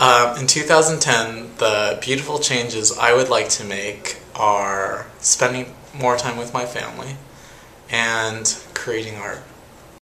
Um, in 2010, the beautiful changes I would like to make are spending more time with my family and creating art.